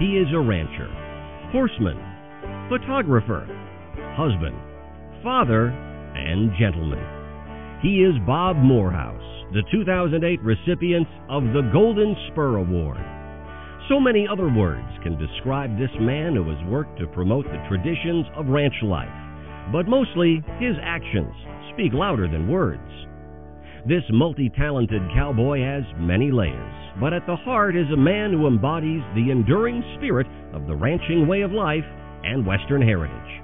He is a rancher, horseman, photographer, husband, father, and gentleman. He is Bob Moorhouse, the 2008 recipient of the Golden Spur Award. So many other words can describe this man who has worked to promote the traditions of ranch life, but mostly his actions speak louder than words. This multi talented cowboy has many layers, but at the heart is a man who embodies the enduring spirit of the ranching way of life and Western heritage.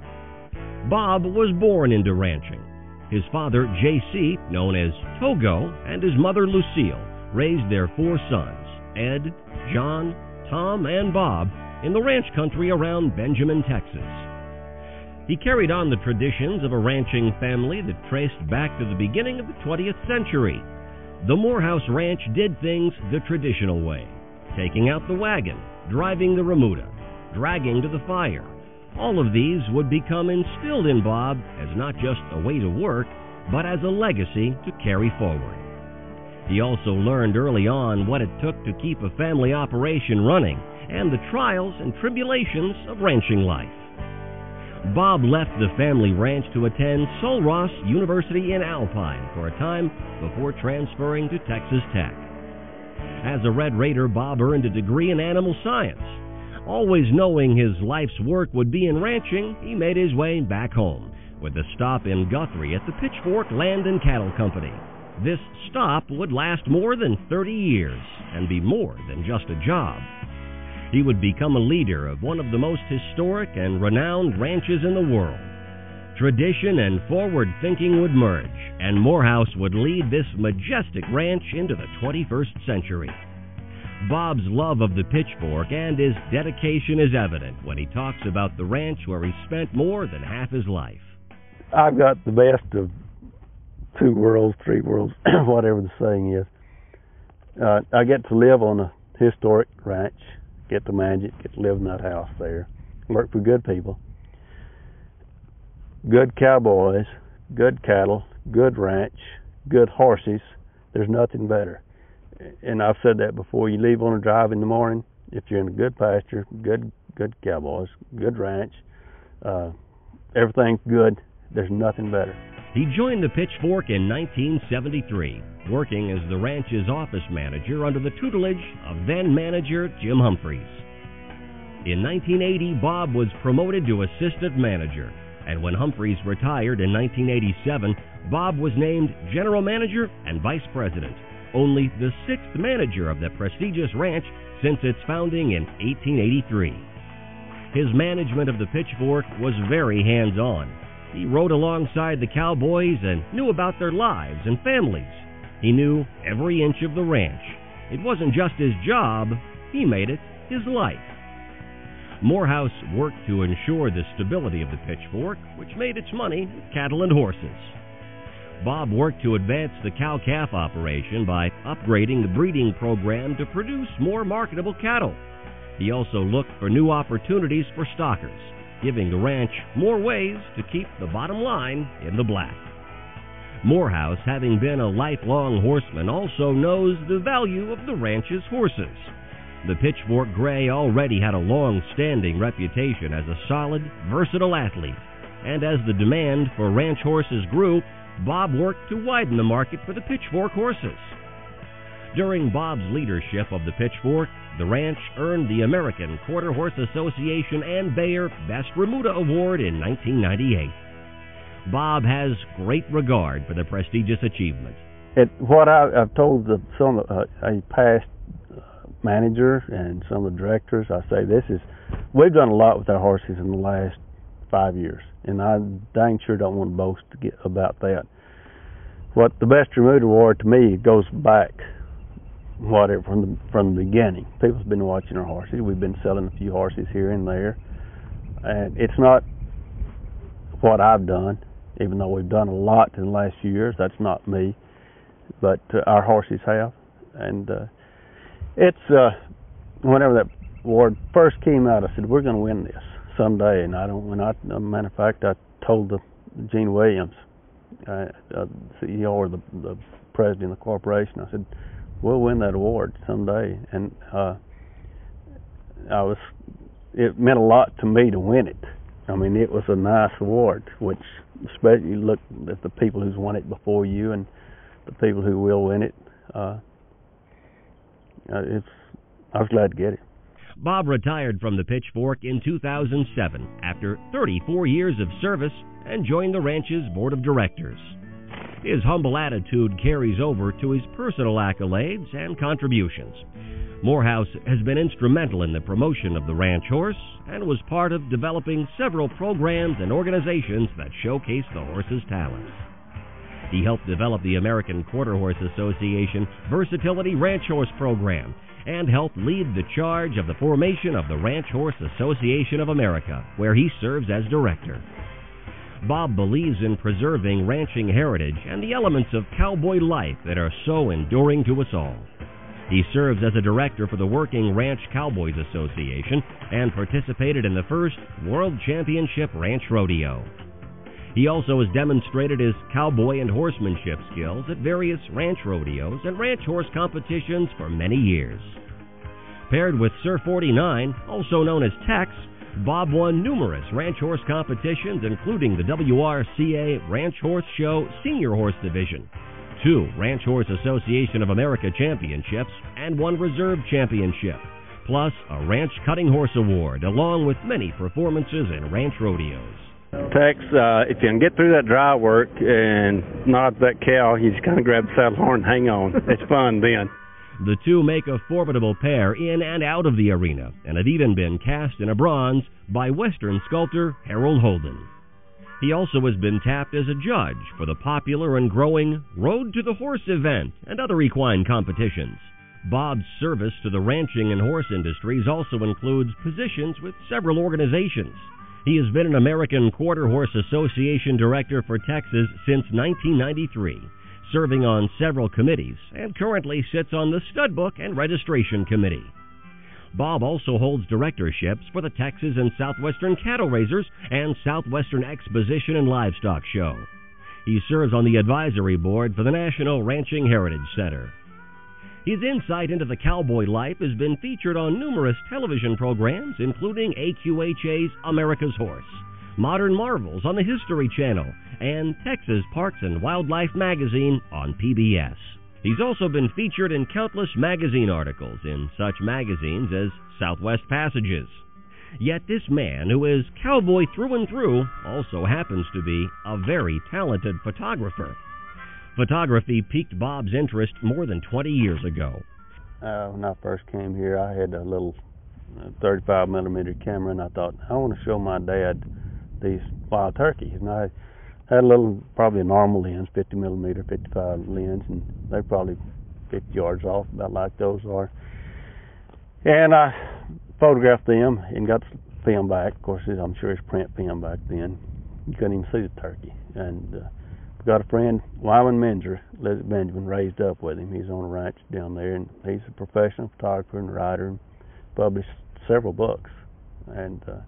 Bob was born into ranching. His father, J.C., known as Togo, and his mother, Lucille, raised their four sons, Ed, John, Tom, and Bob, in the ranch country around Benjamin, Texas. He carried on the traditions of a ranching family that traced back to the beginning of the 20th century. The Moorhouse Ranch did things the traditional way taking out the wagon, driving the remuda, dragging to the fire. All of these would become instilled in Bob as not just a way to work, but as a legacy to carry forward. He also learned early on what it took to keep a family operation running and the trials and tribulations of ranching life. Bob left the family ranch to attend Sul Ross University in Alpine for a time before transferring to Texas Tech. As a Red Raider, Bob earned a degree in animal science. Always knowing his life's work would be in ranching, he made his way back home with a stop in Guthrie at the Pitchfork Land and Cattle Company. This stop would last more than 30 years and be more than just a job. He would become a leader of one of the most historic and renowned ranches in the world. Tradition and forward thinking would merge, and Moorhouse would lead this majestic ranch into the 21st century. Bob's love of the pitchfork and his dedication is evident when he talks about the ranch where he spent more than half his life. I've got the best of two worlds, three worlds, whatever the saying is. Uh, I get to live on a historic ranch get to manage it, get to live in that house there, work for good people, good cowboys, good cattle, good ranch, good horses. There's nothing better. And I've said that before. You leave on a drive in the morning, if you're in a good pasture, good good cowboys, good ranch, uh, good. There's nothing better. He joined the Pitchfork in 1973, working as the ranch's office manager under the tutelage of then manager Jim Humphreys. In 1980, Bob was promoted to assistant manager, and when Humphreys retired in 1987, Bob was named general manager and vice president, only the sixth manager of the prestigious ranch since its founding in 1883. His management of the Pitchfork was very hands on he rode alongside the cowboys and knew about their lives and families. He knew every inch of the ranch. It wasn't just his job, he made it his life. Moorhouse worked to ensure the stability of the pitchfork, which made its money with cattle and horses. Bob worked to advance the cow calf operation by upgrading the breeding program to produce more marketable cattle. He also looked for new opportunities for stockers giving the ranch more ways to keep the bottom line in the black. Moorhouse, having been a lifelong horseman, also knows the value of the ranch's horses. The Pitchfork Gray already had a long standing reputation as a solid, versatile athlete, and as the demand for ranch horses grew, Bob worked to widen the market for the Pitchfork horses. During Bob's leadership of the Pitchfork, the ranch earned the American Quarter Horse Association and Bayer Best Remuda Award in 1998. Bob has great regard for the prestigious achievement. It, what I, have told the, some uh, a past manager and some of the directors, I say this is we've done a lot with our horses in the last five years, and I dang sure don't want to boast about that. What the best Remuda award to me goes back whatever from the from the beginning. People's been watching our horses. We've been selling a few horses here and there, and it's not what I've done. Even though we've done a lot in the last few years, that's not me, but uh, our horses have, and uh, it's uh, whenever that award first came out, I said we're going to win this someday, and I don't. When I, as a matter of fact, I told the Gene Williams, uh, uh, CEO or the, the president of the corporation, I said we'll win that award someday. And uh, I was. It meant a lot to me to win it. I mean, it was a nice award, which especially you look at the people who's won it before you and the people who will win it. Uh, uh it's. I was glad to get it. Bob retired from the Pitchfork in 2007 after 34 years of service and joined the ranch's board of directors. His humble attitude carries over to his personal accolades and contributions. Moorhouse has been instrumental in the promotion of the ranch horse and was part of developing several programs and organizations that showcase the horse's talents. He helped develop the American Quarter Horse Association Versatility Ranch Horse Program and helped lead the charge of the formation of the Ranch Horse Association of America, where he serves as director. Bob believes in preserving ranching heritage and the elements of cowboy life that are so enduring to us all. He serves as a director for the Working Ranch Cowboys Association and participated in the first World Championship Ranch Rodeo. He also has demonstrated his cowboy and horsemanship skills at various ranch rodeos and ranch horse competitions for many years. Paired with Sir 49, also known as Tex, Bob won numerous ranch horse competitions, including the WRCA Ranch Horse Show Senior Horse Division, two Ranch Horse Association of America championships, and one Reserve Championship, plus a Ranch Cutting Horse Award, along with many performances in ranch rodeos. Tex, uh, if you can get through that dry work and nod that cow, you just kind of grab the saddle horn and hang on. It's fun then. The two make a formidable pair in and out of the arena, and have even been cast in a bronze by Western sculptor Harold Holden. He also has been tapped as a judge for the popular and growing Road to the Horse event and other equine competitions. Bob's service to the ranching and horse industries also includes positions with several organizations. He has been an American Quarter Horse Association director for Texas since 1993 serving on several committees, and currently sits on the Studbook and Registration Committee. Bob also holds directorships for the Texas and Southwestern Cattle Raisers and Southwestern Exposition and Livestock Show. He serves on the advisory board for the National Ranching Heritage Center. His insight into the cowboy life has been featured on numerous television programs, including AQHA's America's Horse, Modern Marvels on the History Channel, and Texas Parks and Wildlife magazine on PBS. He's also been featured in countless magazine articles in such magazines as Southwest Passages. Yet this man, who is cowboy through and through, also happens to be a very talented photographer. Photography piqued Bob's interest more than 20 years ago. Uh, when I first came here, I had a little uh, 35 millimeter camera, and I thought I want to show my dad these wild turkeys. And I had a little, probably a normal lens, 50 millimeter, 55 lens, and they're probably 50 yards off, about like those are. And I photographed them and got film back. Of course, I'm sure it's print film back then. You couldn't even see the turkey. And uh, got a friend, Wyman Meinzer, Les Benjamin, raised up with him. He's on a ranch down there, and he's a professional photographer and writer, and published several books. And uh,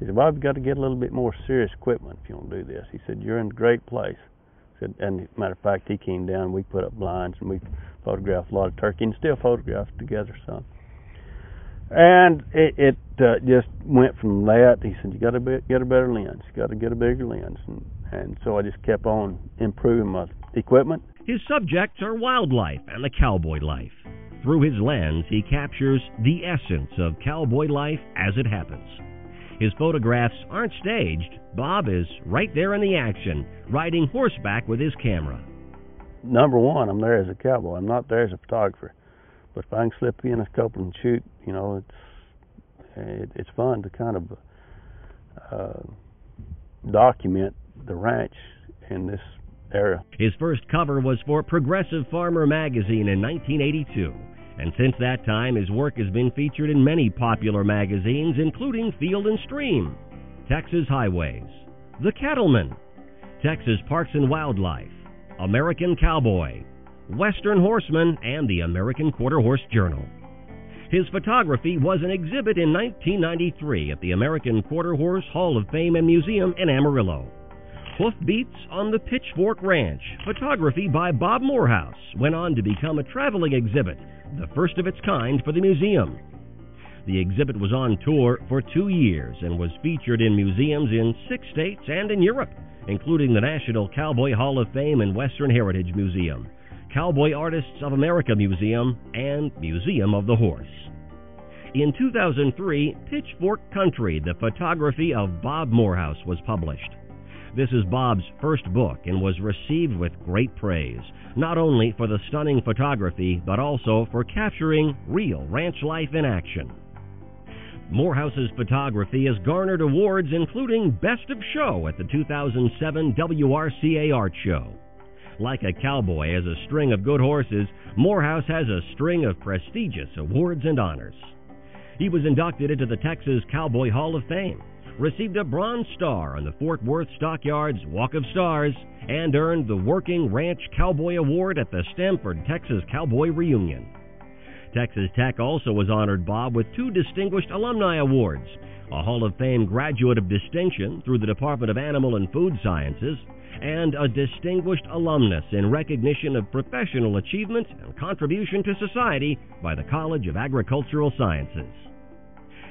he said, Bob, you've got to get a little bit more serious equipment if you want to do this. He said, You're in a great place. He said, and matter of fact, he came down, we put up blinds, and we photographed a lot of turkey and still photographed together some. And it, it uh, just went from that. He said, "You got to be, get a better lens. You got to get a bigger lens." And, and so I just kept on improving my equipment. His subjects are wildlife and the cowboy life. Through his lens, he captures the essence of cowboy life as it happens. His photographs aren't staged. Bob is right there in the action, riding horseback with his camera. Number one, I'm there as a cowboy. I'm not there as a photographer. But if I can slip in a couple and shoot, you know, it's it, it's fun to kind of uh, document the ranch in this era. His first cover was for Progressive Farmer magazine in 1982 and since that time his work has been featured in many popular magazines, including Field and Stream, Texas Highways, The Cattleman, Texas Parks and Wildlife, American Cowboy, Western Horseman, and the American Quarter Horse Journal. His photography was an exhibit in 1993 at the American Quarter Horse Hall of Fame and Museum in Amarillo. Hoofbeats on the Pitchfork Ranch, photography by Bob Moorhouse, went on to become a traveling exhibit the first of its kind for the museum. The exhibit was on tour for two years and was featured in museums in six states and in Europe, including the National Cowboy Hall of Fame and Western Heritage Museum, Cowboy Artists of America Museum, and Museum of the Horse. In 2003, Pitchfork Country, the photography of Bob Moorhouse, was published. This is Bob's first book and was received with great praise, not only for the stunning photography, but also for capturing real ranch life in action. Moorhouse's photography has garnered awards including Best of Show at the 2007 WRCA Art Show. Like a cowboy has a string of good horses, Moorhouse has a string of prestigious awards and honors. He was inducted into the Texas Cowboy Hall of Fame, received a Bronze Star on the Fort Worth Stockyards Walk of Stars, and earned the Working Ranch Cowboy Award at the Stamford Texas Cowboy Reunion. Texas Tech also was honored Bob with two distinguished alumni awards a Hall of Fame Graduate of Distinction through the Department of Animal and Food Sciences, and a Distinguished Alumnus in recognition of professional achievement and contribution to society by the College of Agricultural Sciences.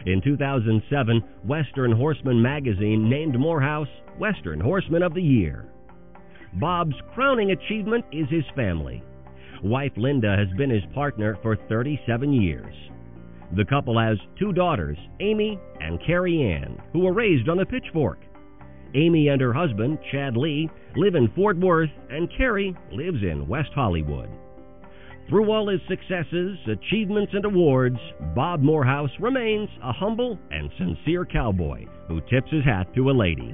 In 2007, Western Horseman magazine named Moorhouse Western Horseman of the Year. Bob's crowning achievement is his family. Wife Linda has been his partner for 37 years. The couple has two daughters, Amy and Carrie Ann, who were raised on the pitchfork. Amy and her husband, Chad Lee, live in Fort Worth, and Carrie lives in West Hollywood. Through all his successes, achievements, and awards, Bob Moorhouse remains a humble and sincere cowboy who tips his hat to a lady.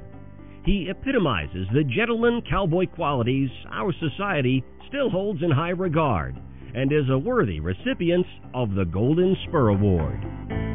He epitomizes the gentleman cowboy qualities our society still holds in high regard and is a worthy recipient of the Golden Spur Award.